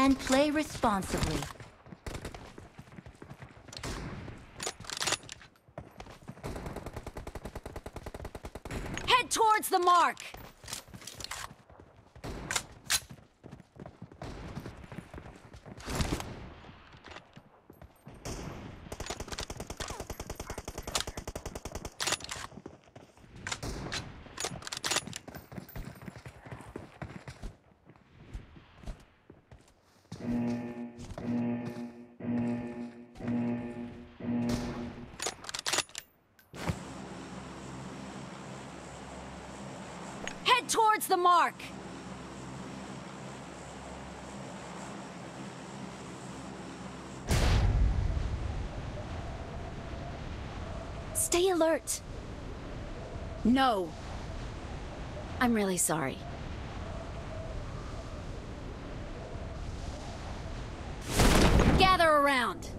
and play responsibly. Head towards the mark! Head towards the mark! Stay alert. No. I'm really sorry. Gather around.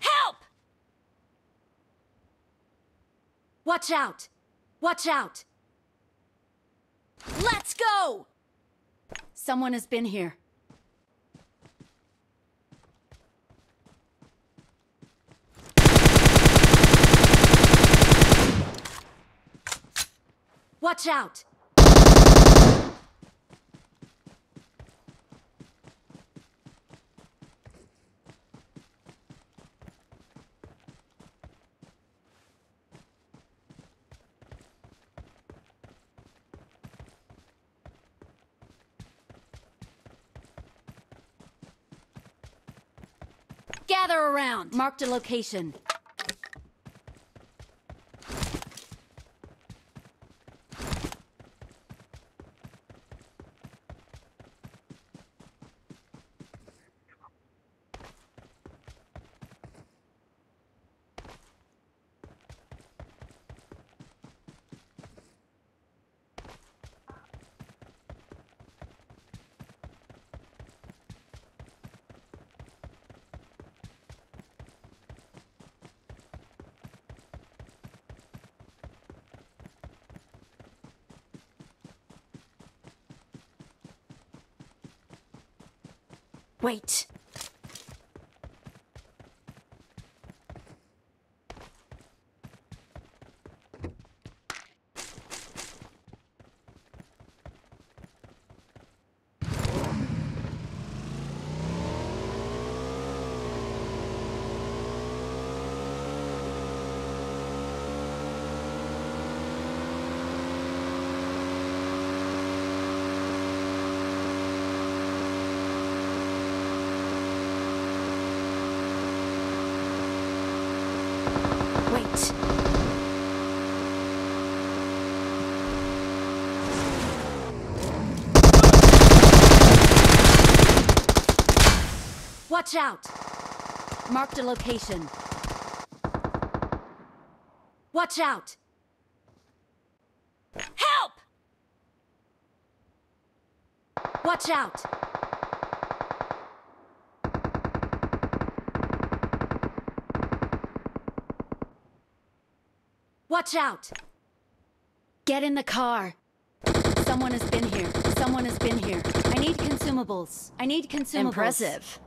Help! Watch out! Watch out! Let's go! Someone has been here. Watch out! Gather around. Marked a location. Wait. Wait. Watch out! Marked a location. Watch out! Help! Watch out! Watch out! Get in the car. Someone has been here. Someone has been here. I need consumables. I need consumables. Impressive.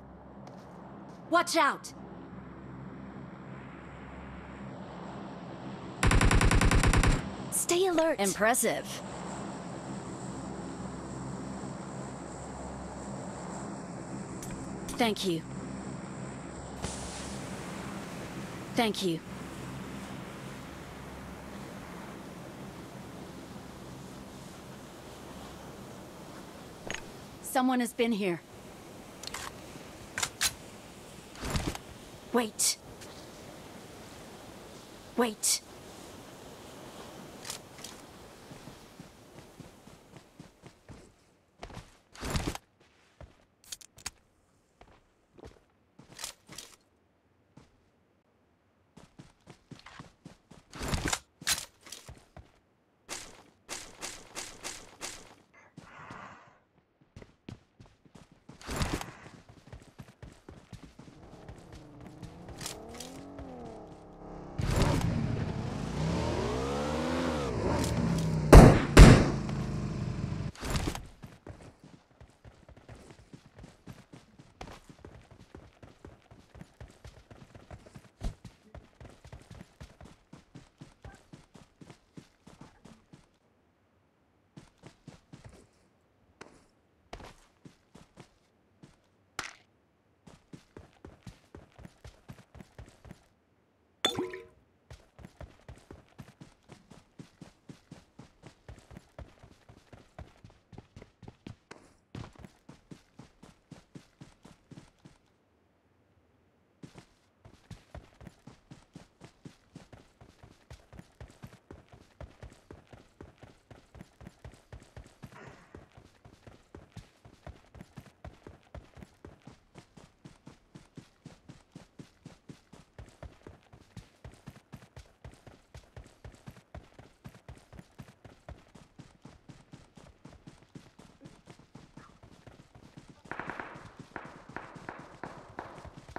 Watch out! Stay alert. Impressive. Thank you. Thank you. Someone has been here. Wait. Wait.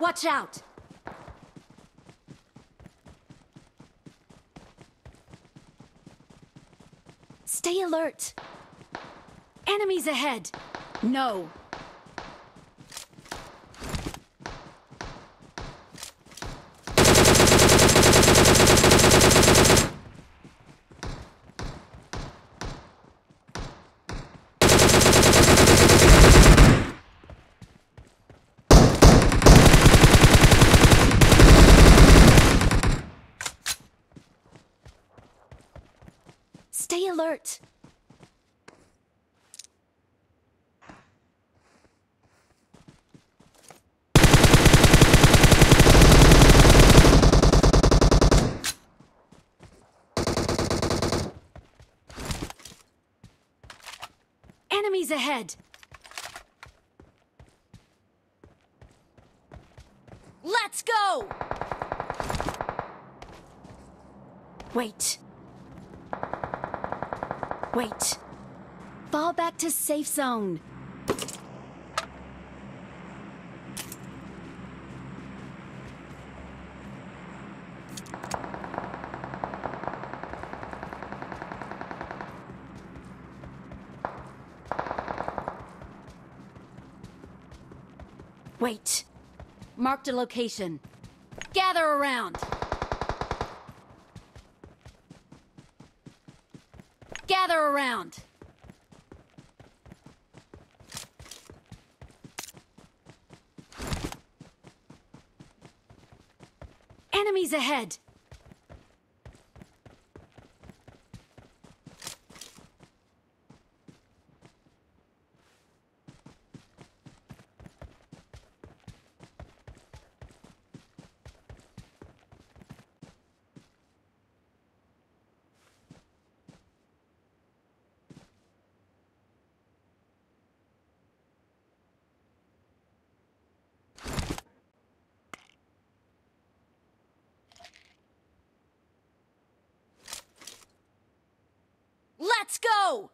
Watch out! Stay alert! Enemies ahead! No! Stay! Enemies ahead! Let's go! Wait. Wait. Fall back to safe zone. Wait. Marked a location. Gather around. Gather around. Enemies ahead. Let's go!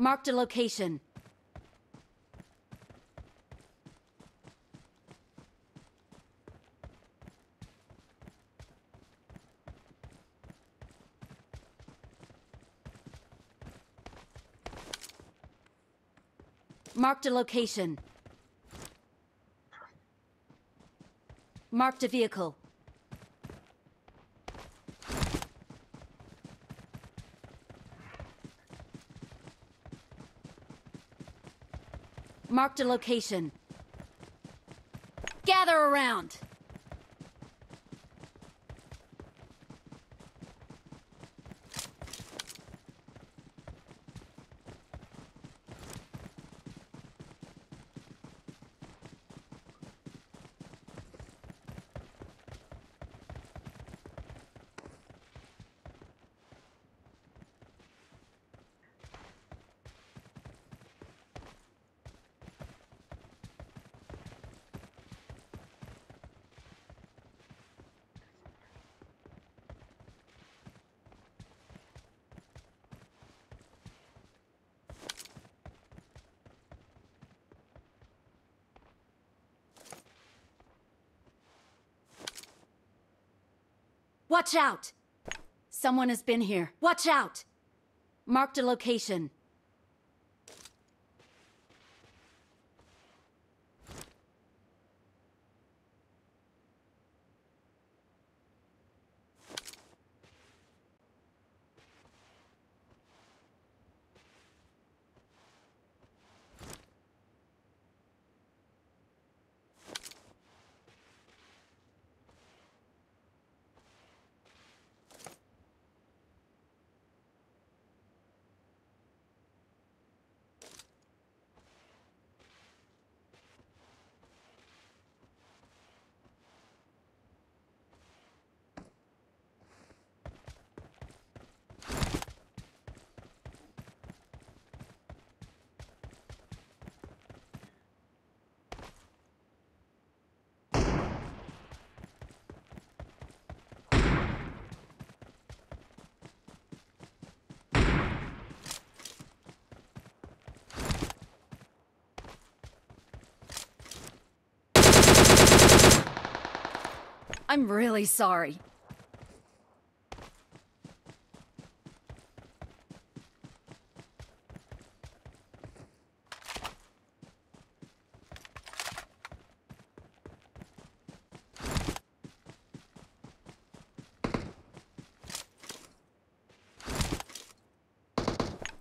Marked a location. Marked a location. Marked a vehicle. Marked a location. Gather around! Watch out! Someone has been here. Watch out! Marked a location. I'm really sorry.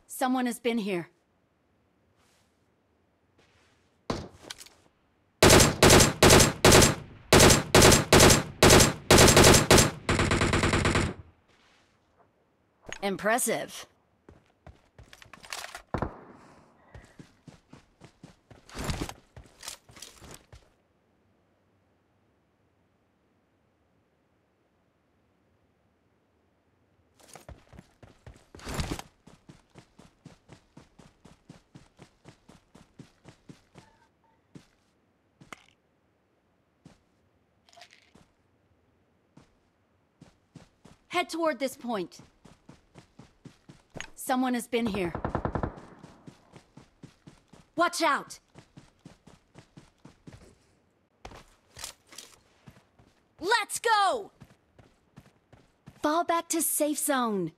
Someone has been here. Impressive. Head toward this point. Someone has been here. Watch out! Let's go! Fall back to safe zone.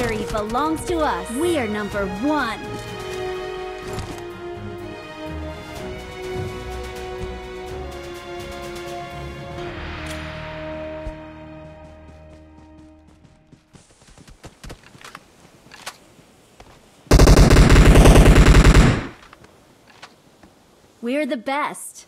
Victory belongs to us. We are number one. We're the best.